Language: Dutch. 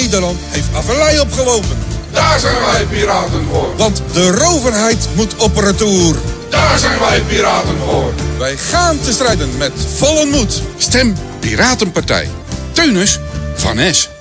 Nederland heeft averlei opgelopen. Daar zijn wij piraten voor. Want de roverheid moet op retour. Daar zijn wij piraten voor. Wij gaan te strijden met volle moed. Stem Piratenpartij. Teunus van Es.